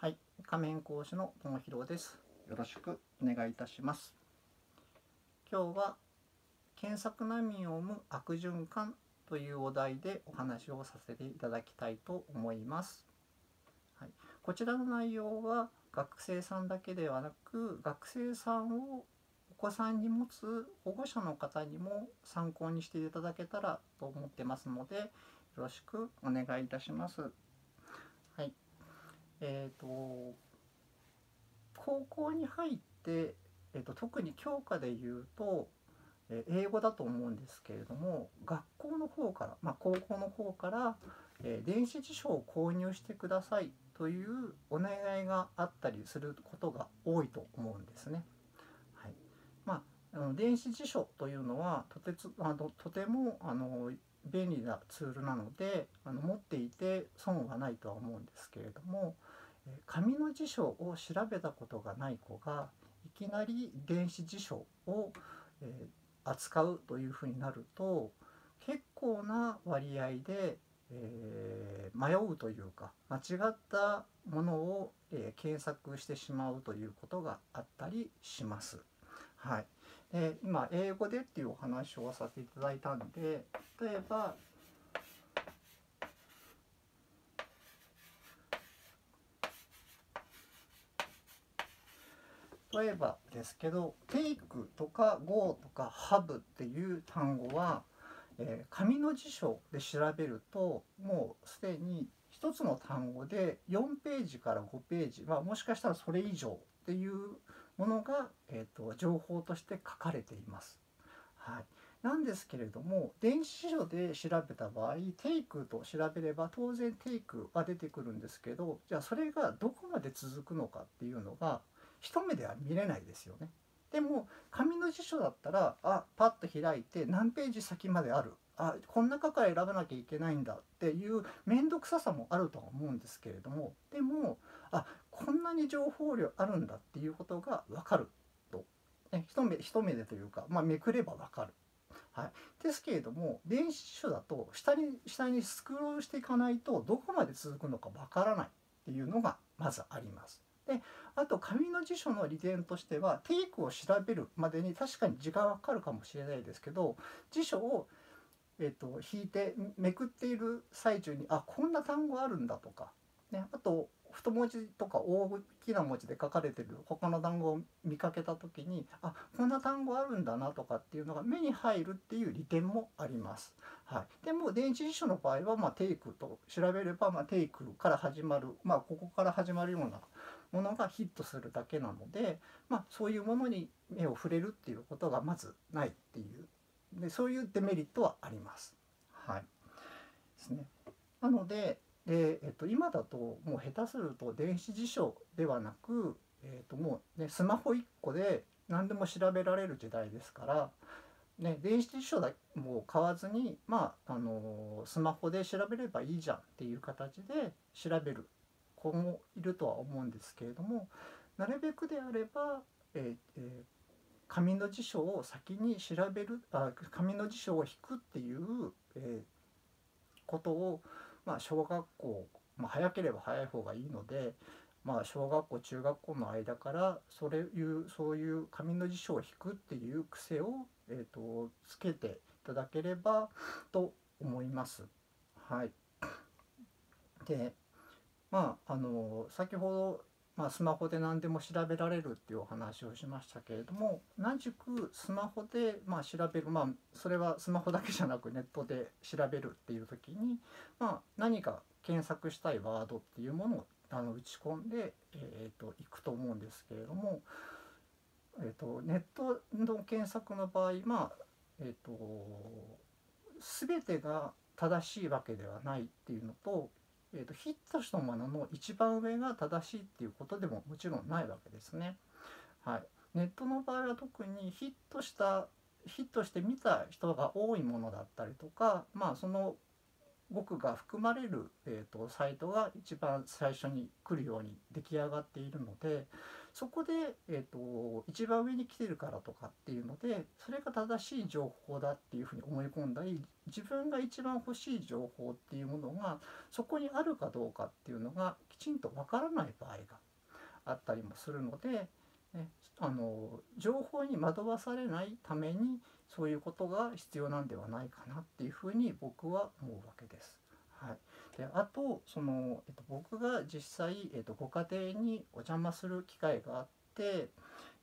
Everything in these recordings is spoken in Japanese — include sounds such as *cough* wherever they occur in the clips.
はい、仮面講師の友弘です。よろしくお願いいたします。今日は検索難民を生む悪循環というお題でお話をさせていただきたいと思います。はい、こちらの内容は学生さんだけではなく学生さんをお子さんに持つ保護者の方にも参考にしていただけたらと思ってますのでよろしくお願いいたします。はい。えっ、と高校に入って、えー、と特に教科で言うと、えー英語だと思うんですけれども学校の方から、まあ、高校の方から、えー電子辞書を購入してくださいというお願いがあったりすることが多いと思うんですね。はいまあ、あの電子辞書というのはとてつあのとてもあの便利なツールなのであの持っていて損はないとは思うんですけれども紙の辞書を調べたことがない子がいきなり電子辞書を、え扱うというふうになると結構な割合で、え迷うというか間違ったものを、え検索してしまうということがあったりします。はい、で今英語でっていうお話をさせていただいたんで例えば例えばですけど「take」とか「go」とか「have」っていう単語は、えー紙の辞書で調べるともうすでに一つの単語で4ページから5ページ、まあ、もしかしたらそれ以上っていうものが、えー、と情報として書かれています。はい、なんですけれども電子辞書で調べた場合「take」と調べれば当然「take」は出てくるんですけどじゃあそれがどこまで続くのかっていうのが一目では見れないですよね。でも紙の辞書だったらあパッと開いて何ページ先まであるあこの中から選ばなきゃいけないんだっていう面倒くささもあるとは思うんですけれどもでもあこんなに情報量あるんだっていうことが分かると、ね、一目一目でというか、まあ、めくれば分かる。はい、ですけれども電子辞書だと下に下にスクロールしていかないとどこまで続くのか分からないっていうのがまずあります。であと紙の辞書の利点としてはテイクを調べるまでに確かに時間はかかるかもしれないですけど辞書を、えー、と引いてめくっている最中にあこんな単語あるんだとか、ね、あと太文字とか大きな文字で書かれてる他の単語を見かけた時にあこんな単語あるんだなとかっていうのが目に入るっていう利点もあります。はい、でも電子辞書の場合は、まあ、テイクと調べれば、まあ、テイクから始まる、まあ、ここから始まるようなものがヒットするだけなので、まあ、そういうものに目を触れるっていうことがまずないっていうでそういうデメリットはあります。はい、ですね。なのでで、えっと、今だともう下手すると電子辞書ではなく、えっと、もう、ね、スマホ1個で何でも調べられる時代ですから、ね、電子辞書だもう買わずに、まああのスマホで調べればいいじゃんっていう形で調べる子もいるとは思うんですけれどもなるべくであれば、えーえー紙の辞書を先に調べるあ紙の辞書を引くっていう、えーことを、まあ、小学校、まあ、早ければ早い方がいいので、まあ、小学校中学校の間からそれいうそういう紙の辞書を引くっていう癖を、えー、とつけていただければと思います。はい、でまああの先ほど、まあ、スマホで何でも調べられるっていうお話をしましたけれども同じくスマホで、まあ、調べる、まあ、それはスマホだけじゃなくネットで調べるっていう時に、まあ、何か検索したいワードっていうものをあの打ち込んで、えー、といくと思うんですけれども、えー、とネットの検索の場合まあえー、と全てが正しいわけではないっていうのと,、えー、とヒットしたものの一番上が正しいっていうことでももちろんないわけですね。はい、ネットの場合は特にヒットしたヒットして見た人が多いものだったりとかまあその語句が含まれる、えーと、サイトが一番最初に来るように出来上がっているのでそこで、えーと、一番上に来てるからとかっていうのでそれが正しい情報だっていうふうに思い込んだり自分が一番欲しい情報っていうものがそこにあるかどうかっていうのがきちんとわからない場合があったりもするので、ね、あの情報に惑わされないためにそういうことが必要なんではないかなっていうふうに僕は思うわけです。はい、であとその、えっと、僕が実際、えっと、ご家庭にお邪魔する機会があって、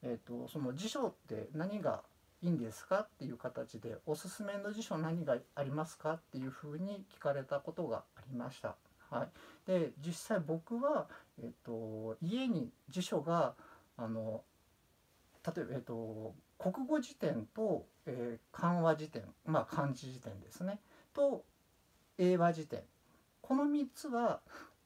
えっと、その辞書って何がいいんですかっていう形でおすすめの辞書何がありますかっていうふうに聞かれたことがありました。はい、で実際僕は、えっと、家に辞書があの例えば、えっと、国語辞典と、えー、漢和辞典まあ漢字辞典ですねと英和辞典この3つは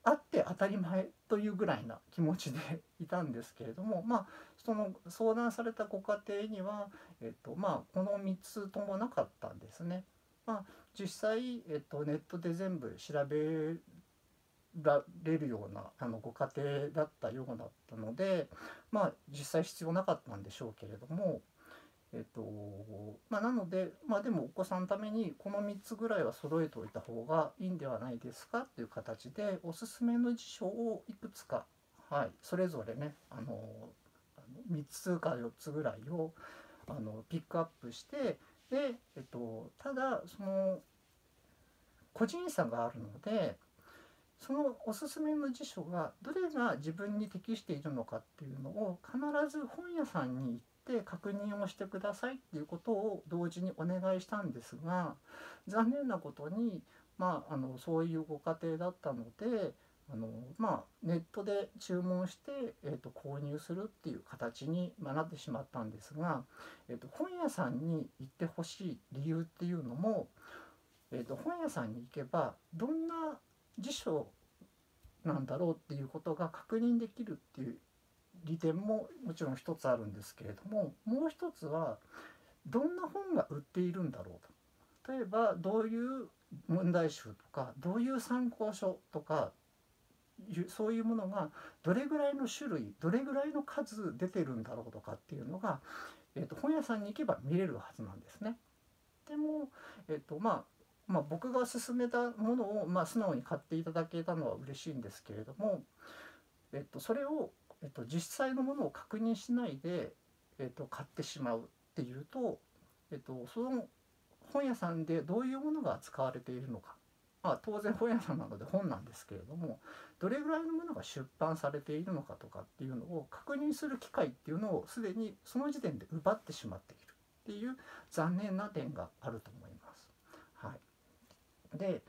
あって当たり前というぐらいな気持ちでいたんですけれどもまあその相談されたご家庭には、えっとまあ、この3つともなかったんですね。まあ、実際、えっと、ネットで全部調べられるようなあのご家庭だったようだったのでまあ実際必要なかったんでしょうけれどもえっとまあ、なのでまあでもお子さんのためにこの3つぐらいは揃えておいた方がいいんではないですかっていう形でおすすめの辞書をいくつか、はい、それぞれねあの3つか4つぐらいをあのピックアップしてで、えっと、ただその個人差があるのでそのおすすめの辞書がどれが自分に適しているのかっていうのを必ず本屋さんに行って確認をしてくださいっていうことを同時にお願いしたんですが残念なことに、まあ、あのそういうご家庭だったのであの、まあ、ネットで注文して、えーと、購入するっていう形に、ま、なってしまったんですが、えーと、本屋さんに行ってほしい理由っていうのも、えーと本屋さんに行けばどんな辞書なんだろうっていうことが確認できるっていう利点ももちろん一つあるんですけれどももう一つはどんな本が売っているんだろうと例えばどういう問題集とかどういう参考書とかそういうものがどれぐらいの種類どれぐらいの数出てるんだろうとかっていうのが、えー、と本屋さんに行けば見れるはずなんですね。でも、えーとまあ、まあ、僕が勧めたものを、まあ、素直に買っていただけたのは嬉しいんですけれども、えっと、それを、えっと、実際のものを確認しないで、えっと、買ってしまうっていうと、えっと、その本屋さんでどういうものが使われているのか、まあ、当然本屋さんなので本なんですけれどもどれぐらいのものが出版されているのかとかっていうのを確認する機会っていうのをすでにその時点で奪ってしまっているっていう残念な点があると思います。はいで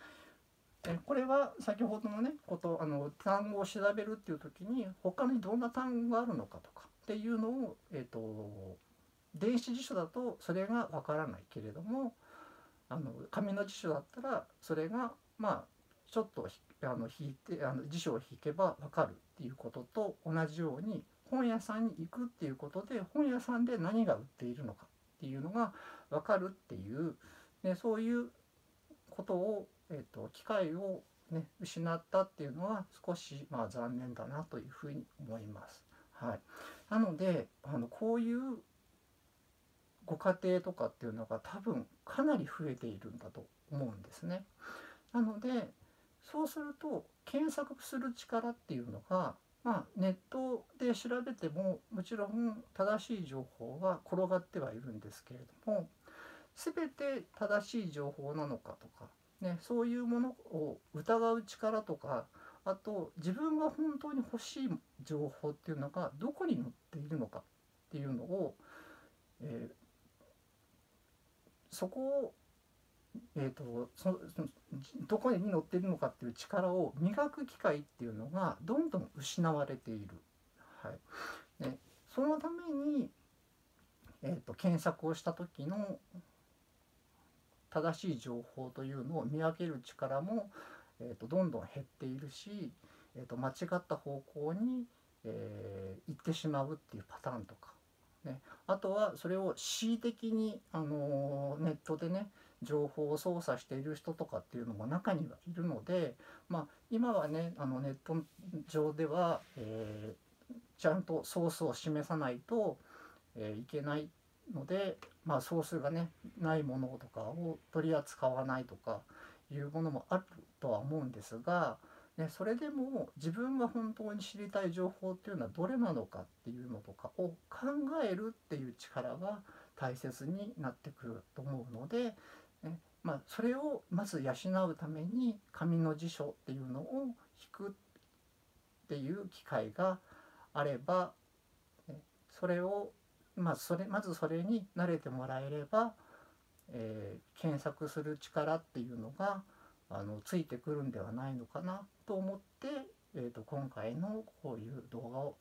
えこれは先ほどのねことあの単語を調べるっていう時に他にどんな単語があるのかとかっていうのを、えーと、電子辞書だとそれがわからないけれどもあの紙の辞書だったらそれがまあちょっとあの引いてあの辞書を引けばわかるっていうことと同じように本屋さんに行くっていうことで本屋さんで何が売っているのかっていうのがわかるっていう、ね、そういうことを、えーと、機会を、ね、失ったっていうのは少し、まあ、残念だなというふうに思います。はい、なのであのこういうご家庭とかっていうのが多分かなり増えているんだと思うんですね。なのでそうすると検索する力っていうのが、まあ、ネットで調べてももちろん正しい情報は転がってはいるんですけれども全て正しい情報なのかとか、ね、そういうものを疑う力とかあと自分が本当に欲しい情報っていうのがどこに載っているのかっていうのを、えー、そこを、えーと、そどこに載っているのかっていう力を磨く機会っていうのがどんどん失われている。はい。ね、そのために、えーと検索をした時の正しい情報というのを見分ける力も、えーと、どんどん減っているし、えーと、間違った方向に、えー、行ってしまうっていうパターンとか、ね、あとはそれを恣意的に、あの、ネットでね情報を操作している人とかっていうのも中にはいるので、まあ、今はねあのネット上では、えー、ちゃんとソースを示さないと、えー、いけないので、まあ、ソースがねないものとかを取り扱わないとかいうものもあるとは思うんですが、ね、それでも自分が本当に知りたい情報っていうのはどれなのかっていうのとかを考えるっていう力が大切になってくると思うので、ねまあ、それをまず養うために紙の辞書っていうのを引くっていう機会があれば、ね、それをまあ、それまずそれに慣れてもらえれば、えー、検索する力っていうのがあのついてくるんではないのかなと思って、えーと、今回のこういう動画を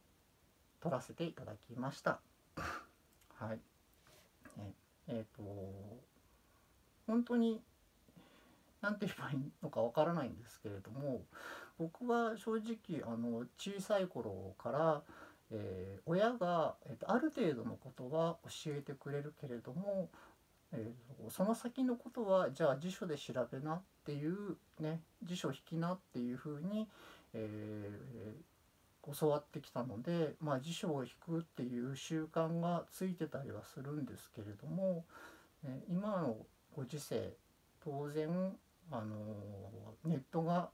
撮らせていただきました。*laughs* はい。ええー、と本当に何て言えばいいのかわからないんですけれども僕は正直あの小さい頃からえー、親が、えーと、ある程度のことは教えてくれるけれども、えー、その先のことはじゃあ辞書で調べなっていうね辞書引きなっていうふうに、えー、教わってきたので、まあ、辞書を引くっていう習慣がついてたりはするんですけれども、ね、今のご時世当然あのネットが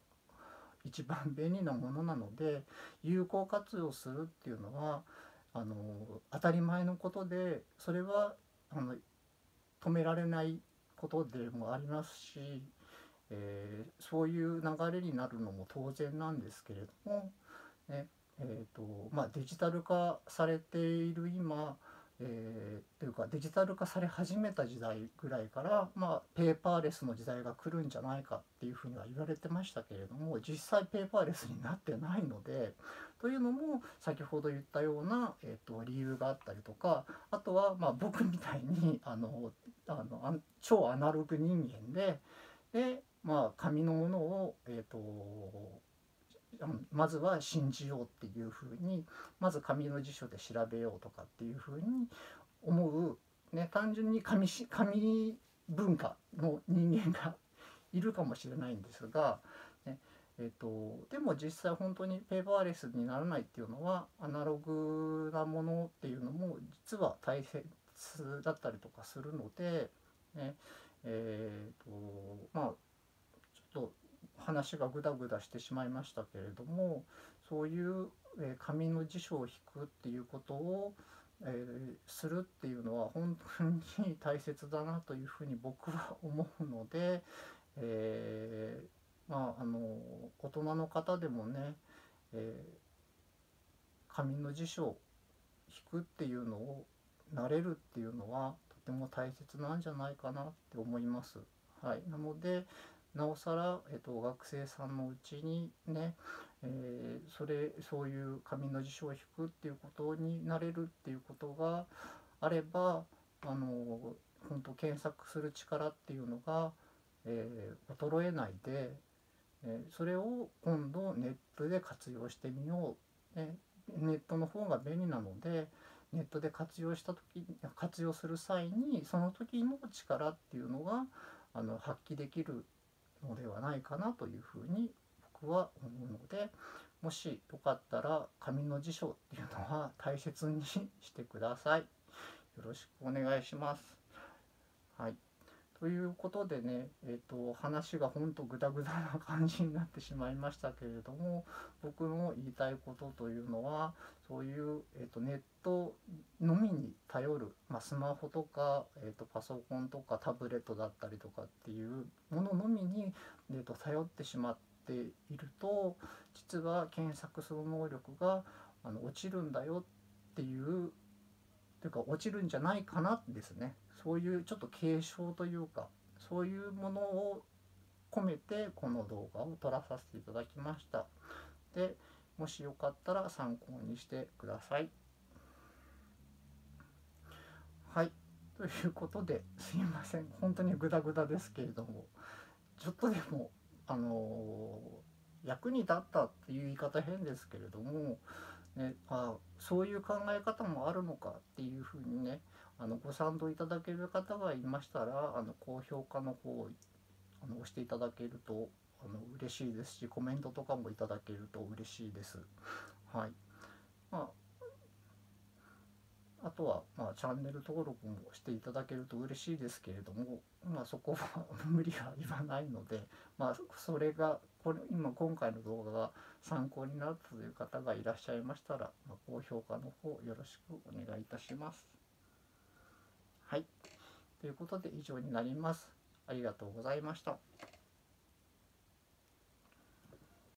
一番便利なものなので *laughs* 有効活用するっていうのはあの当たり前のことでそれはあの止められないことでもありますし、えー、そういう流れになるのも当然なんですけれども、ねえーとまあ、デジタル化されている今えー、というかデジタル化され始めた時代ぐらいから、まあ、ペーパーレスの時代が来るんじゃないかっていうふうには言われてましたけれども実際ペーパーレスになってないのでというのも先ほど言ったような、えーと、理由があったりとかあとは、まあ、僕みたいにあのあの超アナログ人間でで、まあ、紙のものを、えーとまずは信じようっていうふうにまず紙の辞書で調べようとかっていうふうに思う、ね、単純に紙紙文化の人間がいるかもしれないんですが、ねえーと、でも実際本当にペーパーレスにならないっていうのはアナログなものっていうのも実は大切だったりとかするので、ねえーとまあ、ちょっと話がグダグダしてしまいましたけれどもそういう、え紙の辞書を引くっていうことを、えー、するっていうのは本当に大切だなというふうに僕は思うので、えー、まああの大人の方でもね、えー、紙の辞書を引くっていうのを慣れるっていうのはとても大切なんじゃないかなって思います。はい、なので、なおさら、えっと、学生さんのうちにね、えー、それそういう紙の辞書を引くっていうことになれるっていうことがあればあの本当検索する力っていうのが、えー、衰えないで、えー、それを今度ネットで活用してみよう、ね、ネットの方が便利なのでネットで活用した時活用する際にその時の力っていうのがあの発揮できるのではないかなというふうに僕は思うのでもしよかったら紙の辞書っていうのは大切にしてください。よろしくお願いします。はい。ということでね、えーと、話がほんとグダグダな感じになってしまいましたけれども僕の言いたいことというのはそういう、えーと、ネットのみに頼る、まあ、スマホとか、えーと、パソコンとかタブレットだったりとかっていうもののみに、えー、と頼ってしまっていると実は検索する能力があの落ちるんだよっていうというか落ちるんじゃないかなですね。そういうちょっと継承というかそういうものを込めてこの動画を撮らさせていただきました。でもしよかったら参考にしてください。はい。ということですいません。本当にグダグダですけれども。ちょっとでもあのー、役に立ったっていう言い方変ですけれどもね、あそういう考え方もあるのかっていうふうにねあのご賛同いただける方がいましたらあの高評価の方をあの押していただけるとあの嬉しいですしコメントとかもいただけると嬉しいです。はい。まあ、あとは、まあ、チャンネル登録もしていただけると嬉しいですけれども、まあ、そこは *laughs* 無理は言わないので、まあ、それがこれ今今回の動画が参考になるという方がいらっしゃいましたら、まあ、高評価の方よろしくお願いいたします。はい。ということで以上になります。ありがとうございました。